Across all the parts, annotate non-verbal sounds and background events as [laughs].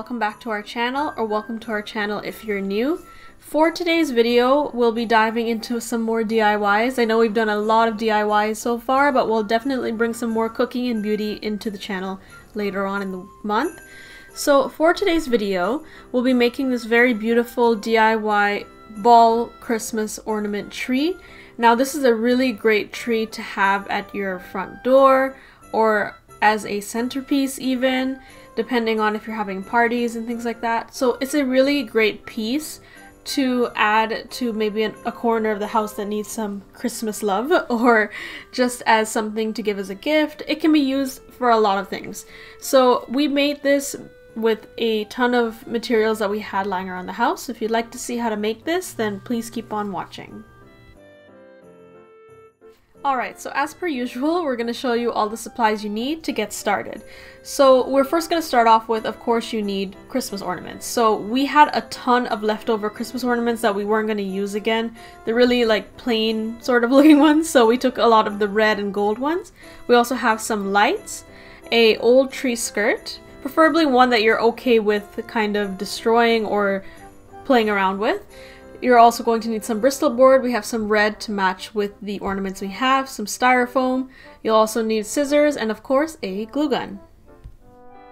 welcome back to our channel or welcome to our channel if you're new. For today's video, we'll be diving into some more DIYs. I know we've done a lot of DIYs so far, but we'll definitely bring some more cooking and beauty into the channel later on in the month. So for today's video, we'll be making this very beautiful DIY ball Christmas ornament tree. Now this is a really great tree to have at your front door or as a centerpiece even, depending on if you're having parties and things like that. So it's a really great piece to add to maybe an, a corner of the house that needs some Christmas love [laughs] or just as something to give as a gift. It can be used for a lot of things. So we made this with a ton of materials that we had lying around the house. If you'd like to see how to make this, then please keep on watching. Alright, so as per usual, we're going to show you all the supplies you need to get started. So we're first going to start off with, of course, you need Christmas ornaments. So we had a ton of leftover Christmas ornaments that we weren't going to use again. They're really like plain sort of [laughs] looking ones, so we took a lot of the red and gold ones. We also have some lights, a old tree skirt, preferably one that you're okay with kind of destroying or playing around with. You're also going to need some Bristol board. We have some red to match with the ornaments we have, some styrofoam. You'll also need scissors and of course a glue gun.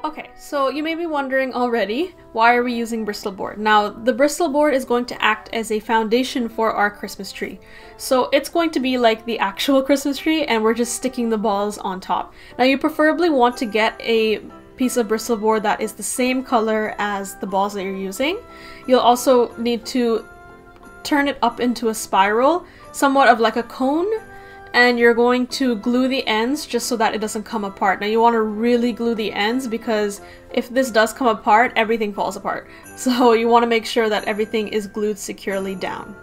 Okay, so you may be wondering already, why are we using Bristol board? Now, the Bristol board is going to act as a foundation for our Christmas tree. So it's going to be like the actual [laughs] Christmas tree and we're just sticking the balls on top. Now you preferably want to get a piece of Bristol board that is the same color as the balls that you're using. You'll also need to turn it up into a spiral, somewhat of like a cone, and you're going to glue the ends just so that it doesn't come apart. Now you want to really glue the ends because if this does come apart, everything falls apart. [laughs] So you want to make sure that everything is glued securely down.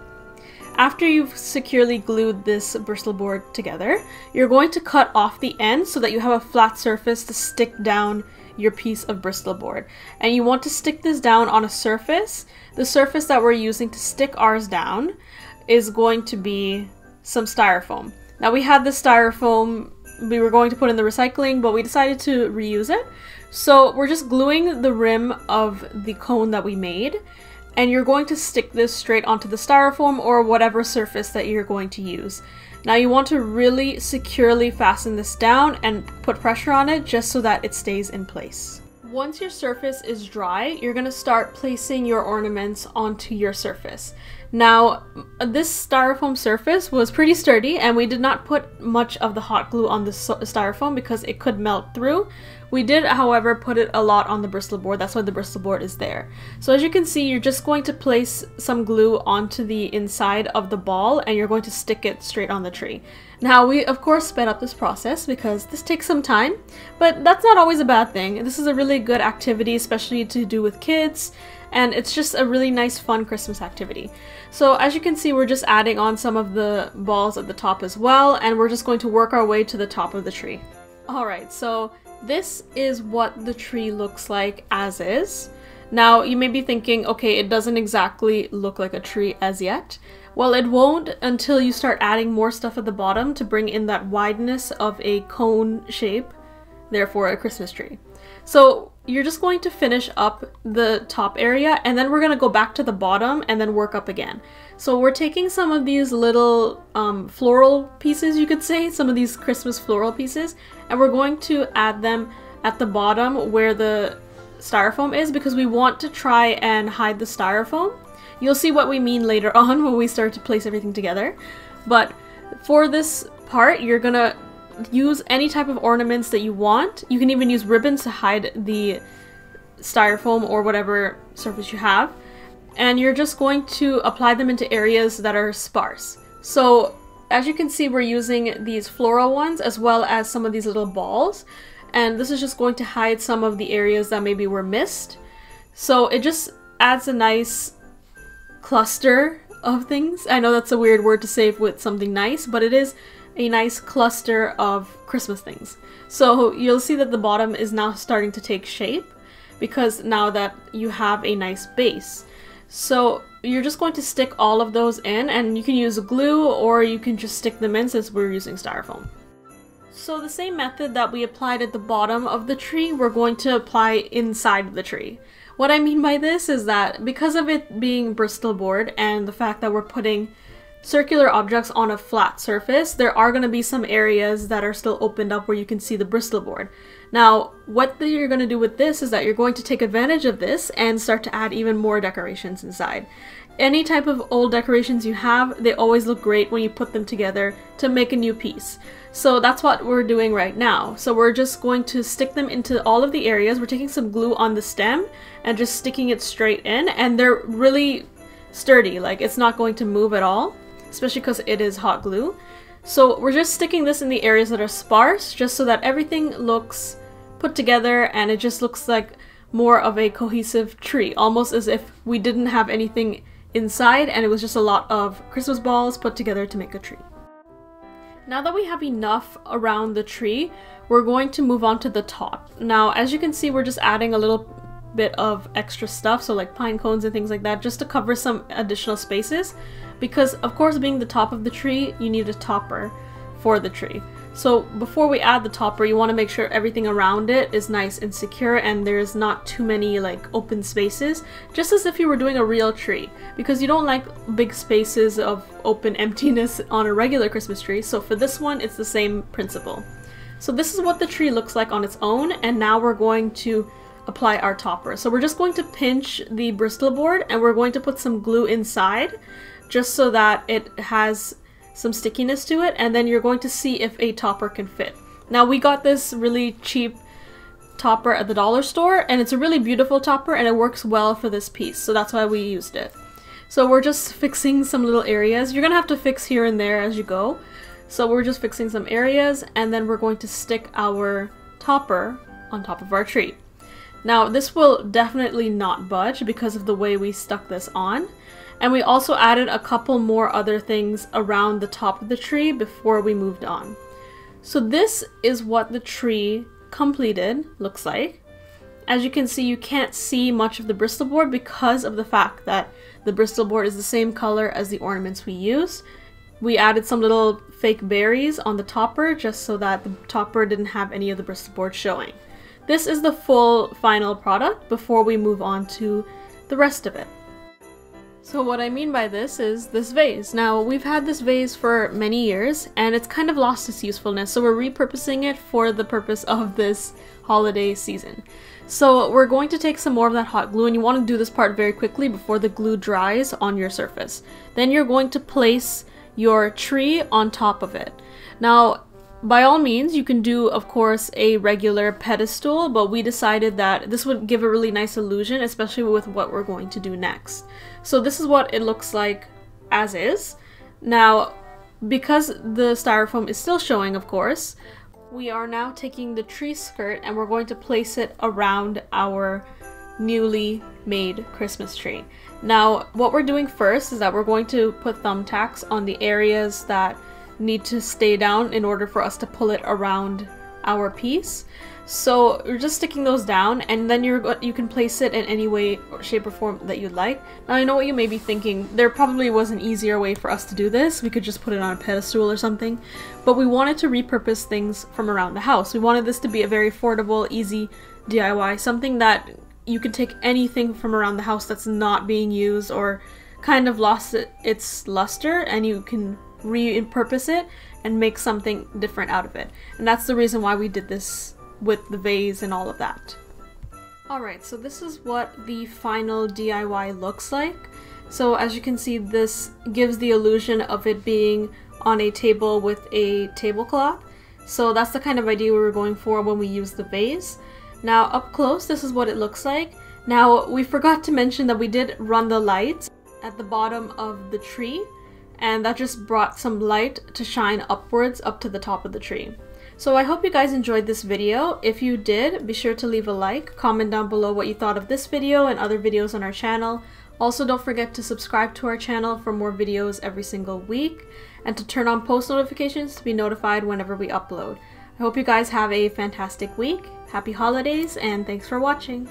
After you've securely glued this Bristol board together, you're going to cut off the end so that you have a flat surface to stick down your piece of Bristol board. And you want to stick this down on a surface. The surface that we're using to stick ours down is going to be some styrofoam. Now we had this styrofoam we were going to put in the recycling, but we decided to reuse it. So we're just gluing the rim of the cone that we made, and you're going to stick this straight onto the styrofoam or whatever surface that you're going to use. Now you want to really securely fasten this down and put pressure on it just so that it stays in place. Once your surface is dry, you're going to start placing your ornaments onto your surface. Now, this styrofoam surface was pretty sturdy and we did not put much of the hot glue on the styrofoam because it could melt through. We did, however, put it a lot on the Bristol board. That's why the Bristol board is there. So as you can see, you're just going to place some glue onto the inside of the ball and you're going to stick it straight on the tree. Now, we of course sped up this process because this takes some time, but that's not always a bad thing. This is a really good activity, especially to do with kids, and it's just a really nice fun Christmas activity. So as you can see, we're just adding on some of the balls at the top as well, and we're just going to work our way to the top of the tree. Alright, so this is what the tree looks like as is. Now, you may be thinking, okay, it doesn't exactly look like a tree as yet. Well, it won't until you start adding more stuff at the bottom to bring in that wideness of a cone shape, therefore a Christmas tree. So you're just going to finish up the top area and then we're going to go back to the bottom and then work up again. So we're taking some of these little um, floral pieces, you could say, some of these Christmas floral pieces, and we're going to add them at the bottom where the styrofoam is because we want to try and hide the styrofoam. You'll see what we mean later [laughs] on when we start to place everything together. But for this part, you're gonna use any type of ornaments that you want. You can even use ribbons to hide the styrofoam or whatever surface you have. And you're just going to apply them into areas that are sparse. So as you can see, we're using these floral ones as well as some of these little balls. And this is just going to hide some of the areas that maybe were missed. So it just adds a nice cluster of things. I know that's a weird word to say with something nice, but it is a nice cluster of Christmas things. So you'll see that the bottom is now starting to take shape because now that you have a nice base. So you're just going to stick all of those in and you can use glue or you can just stick them in since we're using styrofoam. So the same method that we applied at the bottom of the tree, we're going to apply inside the tree. What I mean by this is that because of it being Bristol board and the fact that we're putting circular objects on a flat surface, there are going to be some areas that are still opened up where you can see the Bristol board. Now, what you're going to do with this is that you're going to take advantage of this and start to add even more decorations inside. Any type of old decorations you have, they always look great when you put them together to make a new piece. So that's what we're doing right now. So we're just going to stick them into all of the areas. We're taking some glue on the stem and just sticking it straight in and they're really sturdy, like it's not going to move at all, especially because it is hot glue. So we're just sticking this in the areas that are sparse just so that everything looks put together and it just looks like more of a cohesive tree, almost as if we didn't have anything inside and it was just a lot of Christmas balls put together to make a tree. Now that we have enough around the tree, we're going to move on to the top. Now, as you can see, we're just adding a little bit of extra stuff, so like pine cones and things like that, just to cover some additional spaces. Because, of course, being the top of the tree, you need a topper for the tree. So before we add the topper, you want to make sure everything around it is nice and secure and there's not too many like open spaces, just as if you were doing a real tree, because you don't like big spaces of open [laughs] emptiness on a regular Christmas tree, so for this one it's the same principle. So this is what the tree looks like on its own, and now we're going to apply our topper. So we're just going to pinch the Bristol board and we're going to put some glue inside just so that it has some stickiness to it, and then you're going to see if a topper can fit. Now we got this really cheap topper at the dollar store, and it's a really beautiful topper, and it works well for this piece, so that's why we used it. So we're just fixing some little areas. You're gonna have to fix here and there as you go. So we're just fixing some areas, and then we're going to stick our topper on top of our tree. Now this will definitely not budge because of the way we stuck this on. And we also added a couple more other things around the top of the tree before we moved on. So this is what the tree completed looks like. As you can see, you can't see much of the Bristol board because of the fact that the Bristol board is the same color as the ornaments we used. We added some little fake berries on the topper just so that the topper didn't have any of the Bristol board showing. This is the full final product before we move on to the rest of it. So what I mean by this is this vase. Now, we've had this vase for many years, and it's kind of lost its usefulness, so we're repurposing it for the purpose [laughs] of this holiday season. So we're going to take some more of that hot glue, and you want to do this part very quickly before the glue dries on your surface. Then you're going to place your tree on top of it. Now, by all means, you can do, of course, a regular pedestal, but we decided that this would give a really nice illusion, especially with what we're going to do next. So this is what it looks like as is. Now, because the styrofoam is still showing, of course, we are now taking the tree skirt and we're going to place it around our newly made Christmas tree. Now, what we're doing first is that we're going to put thumbtacks on the areas that need to stay down in order for us to pull it around our piece. So you're just sticking those down and then you're you can place it in any way or shape or form that you'd like. Now I know what you may be thinking, there probably was an easier way for us to do this. We could just put it on a pedestal or something. But we wanted to repurpose things from around the house. We wanted this to be a very affordable, easy DIY, something that you could take anything from around the house that's not being used or kind of lost its luster and you can repurpose it and make something different out of it. And that's the reason why we did this with the vase and all of that. Alright, so this is what the final DIY looks like. So as you can see, this gives the illusion of it being on a table with a tablecloth. So that's the kind of idea we were going for when we used the vase. Now up close, this is what it looks like. Now we forgot to mention that we did run the lights at the bottom of the tree and that just brought some light to shine upwards up to the top of the tree. So I hope you guys enjoyed this video. If you did, be sure to leave a like, comment down below what you thought of this video and other videos on our channel. Also don't forget to subscribe to our channel for more videos every single week and to turn on post notifications to be notified whenever we upload. I hope you guys have a fantastic week, happy holidays, and thanks for watching!